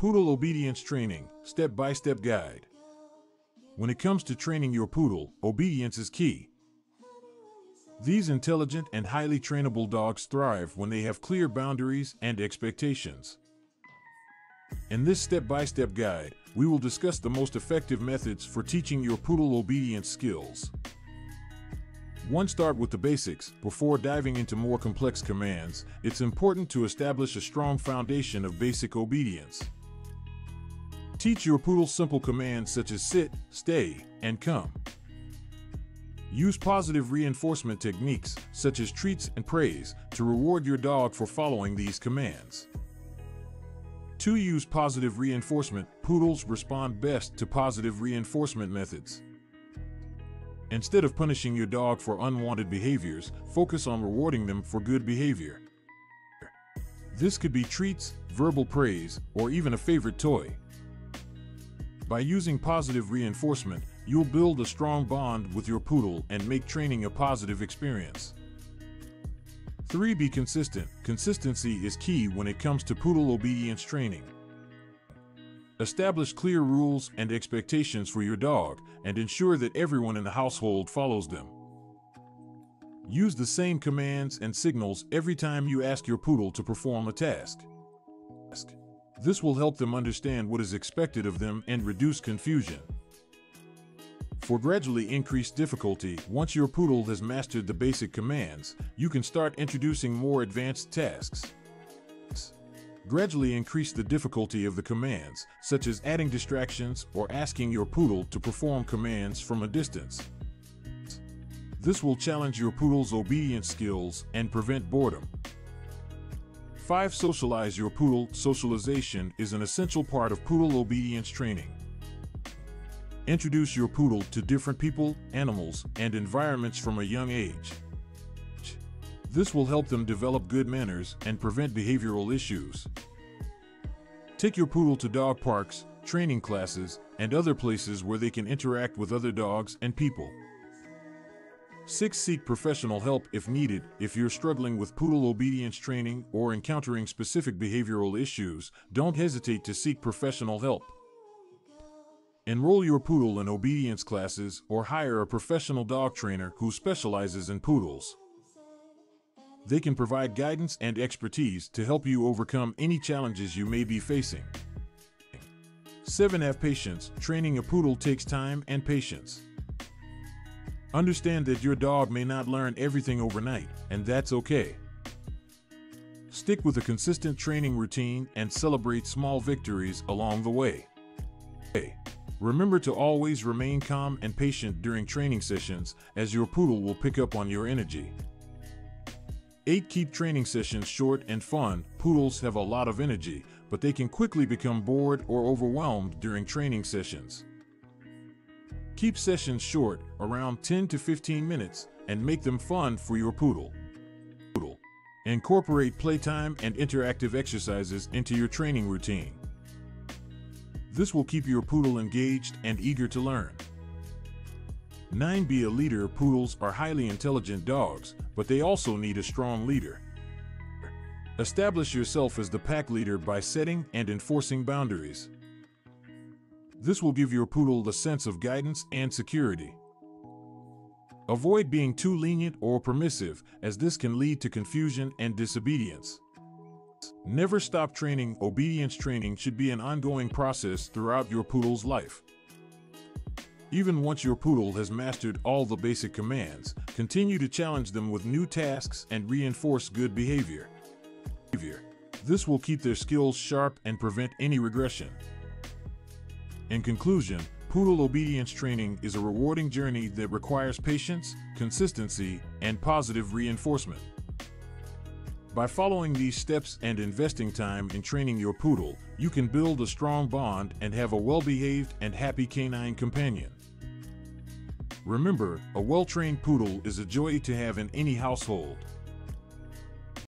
Poodle Obedience Training Step by Step Guide. When it comes to training your poodle, obedience is key. These intelligent and highly trainable dogs thrive when they have clear boundaries and expectations. In this step by step guide, we will discuss the most effective methods for teaching your poodle obedience skills. 1. Start with the basics. Before diving into more complex commands, it's important to establish a strong foundation of basic obedience. Teach your poodle simple commands such as sit, stay, and come. Use positive reinforcement techniques, such as treats and praise, to reward your dog for following these commands. To use positive reinforcement, poodles respond best to positive reinforcement methods. Instead of punishing your dog for unwanted behaviors, focus on rewarding them for good behavior. This could be treats, verbal praise, or even a favorite toy. By using positive reinforcement, you'll build a strong bond with your poodle and make training a positive experience. 3. Be consistent. Consistency is key when it comes to poodle obedience training. Establish clear rules and expectations for your dog and ensure that everyone in the household follows them. Use the same commands and signals every time you ask your poodle to perform a task. This will help them understand what is expected of them and reduce confusion. For gradually increased difficulty, once your poodle has mastered the basic commands, you can start introducing more advanced tasks. Gradually increase the difficulty of the commands, such as adding distractions or asking your poodle to perform commands from a distance. This will challenge your poodle's obedience skills and prevent boredom. 5. Socialize your poodle. Socialization is an essential part of poodle obedience training. Introduce your poodle to different people, animals, and environments from a young age. This will help them develop good manners and prevent behavioral issues. Take your poodle to dog parks, training classes, and other places where they can interact with other dogs and people. 6. Seek professional help if needed. If you're struggling with poodle obedience training or encountering specific behavioral issues, don't hesitate to seek professional help. Enroll your poodle in obedience classes or hire a professional dog trainer who specializes in poodles. They can provide guidance and expertise to help you overcome any challenges you may be facing. 7. Have patience. Training a poodle takes time and patience. Understand that your dog may not learn everything overnight, and that's okay. Stick with a consistent training routine and celebrate small victories along the way. Remember to always remain calm and patient during training sessions, as your poodle will pick up on your energy. 8. Keep training sessions short and fun. Poodles have a lot of energy, but they can quickly become bored or overwhelmed during training sessions. Keep sessions short, around 10 to 15 minutes, and make them fun for your poodle. poodle. Incorporate playtime and interactive exercises into your training routine. This will keep your poodle engaged and eager to learn. 9. Be a leader. Poodles are highly intelligent dogs, but they also need a strong leader. Establish yourself as the pack leader by setting and enforcing boundaries. This will give your poodle the sense of guidance and security. Avoid being too lenient or permissive, as this can lead to confusion and disobedience. Never stop training. Obedience training should be an ongoing process throughout your poodle's life. Even once your poodle has mastered all the basic commands, continue to challenge them with new tasks and reinforce good behavior. This will keep their skills sharp and prevent any regression. In conclusion, poodle obedience training is a rewarding journey that requires patience, consistency, and positive reinforcement. By following these steps and investing time in training your poodle, you can build a strong bond and have a well-behaved and happy canine companion. Remember, a well-trained poodle is a joy to have in any household.